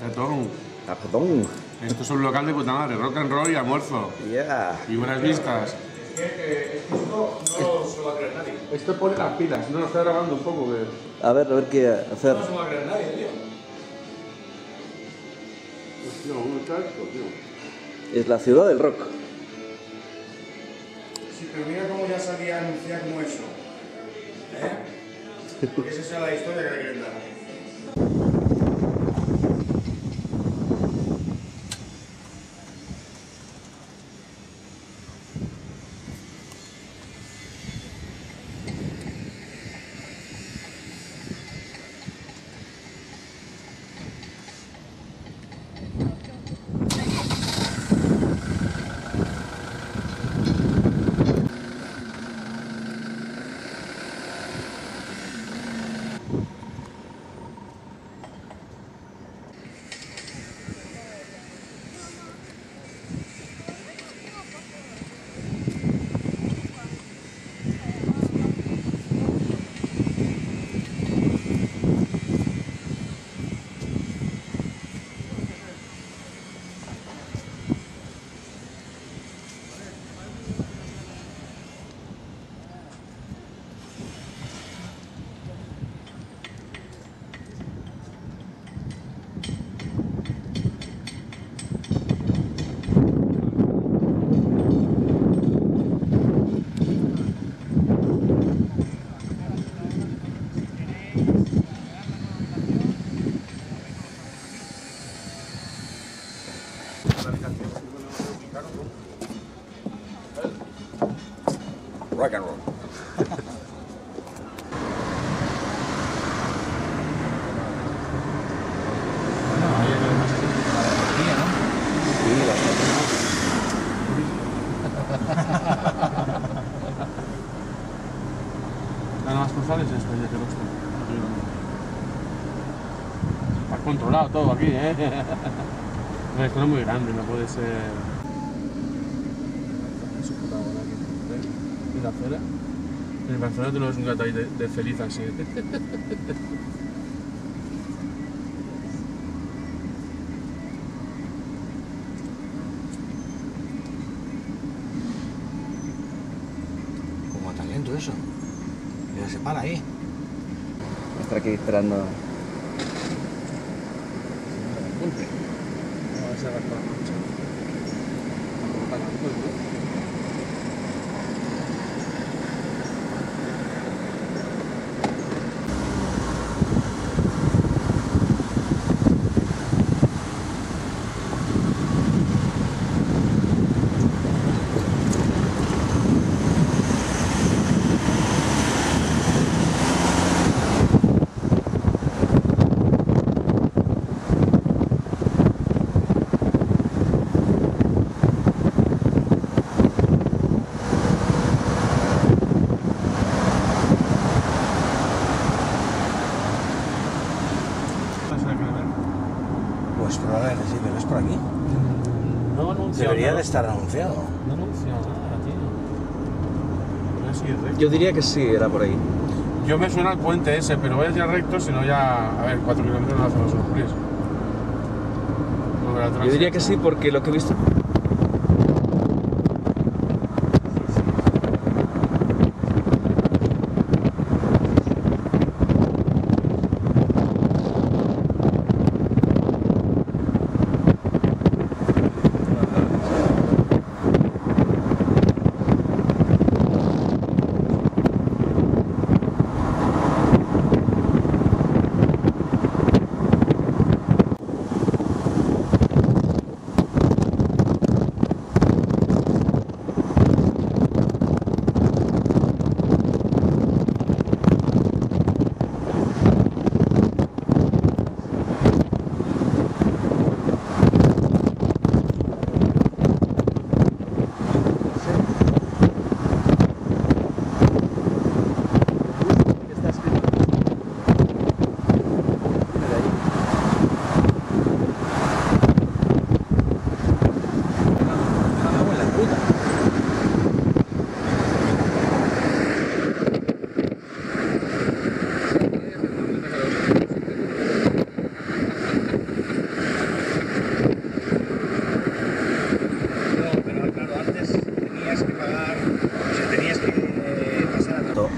Jetón. Tarjetón. Esto es un local de puta madre, rock and roll y almuerzo. Yeah. Y buenas vistas. Esto pone las pilas, no, está grabando un poco. Que... A ver, a ver qué hacer. Hostia, un casco, tío. Es la ciudad del rock. Sí, pero mira cómo ya salía anunciar como eso. ¿Eh? Porque esa es la historia que le quieren dar. Rock and roll. Nada más esto, ya que lo está. Está controlado todo aquí, ¿eh? No, esto no es muy grande, no puede ser. ¿Y la acera? En Barcelona tenemos un gato ahí de, de feliz así. Como tan lento eso. Mira, se para ahí. Estar aquí esperando. Pues probablemente sí, pero es por aquí. No anuncia. Debería nada. de estar anunciado. No anuncia nada, tío. A seguir recto. Yo diría que sí, era por ahí. Yo me suena el puente ese, pero voy a ir recto, si no ya. A ver, 4 kilómetros no hacemos atrás. Yo diría que sí porque lo que he visto.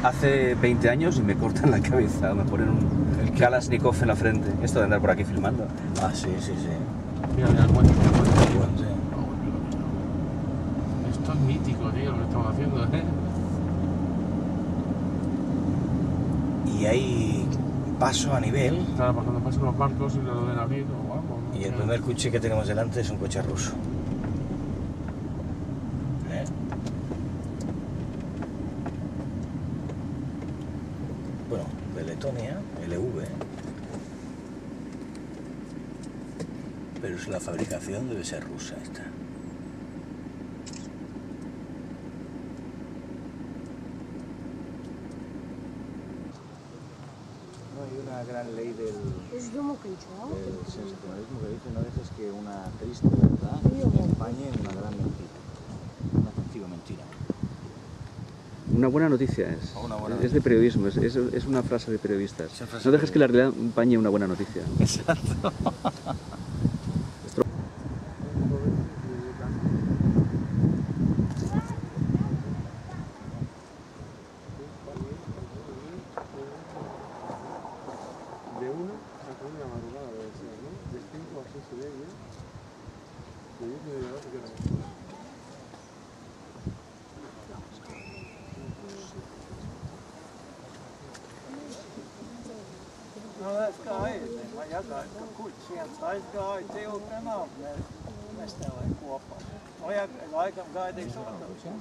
Hace 20 años y me cortan la cabeza, me ponen un Kalashnikov en la frente. Esto de andar por aquí filmando. Ah, sí, sí, sí. Mira, mira, cuenta, cuenta. Bueno, sí. Esto es mítico, tío, lo que estamos haciendo, ¿eh? Y hay paso a nivel Claro, por cuando pasan los barcos y lo den abrir, y el primer coche que tenemos delante es un coche ruso. ¿Eh? Bueno, de Letonia, LV. Pero la fabricación debe ser rusa esta. No hay una gran ley del, del sensacionalismo que dice no veces que una triste verdad empañe en una gran mentira, una sencilla mentira. Una buena noticia es. Buena es de periodismo, es, es- una frase de periodistas. Frase No de dejes que la realidad empañe una buena noticia. Exacto. aizgāju ciltenām, mēs, mēs nelēju kopā. Vajag laikam gaidīt otru.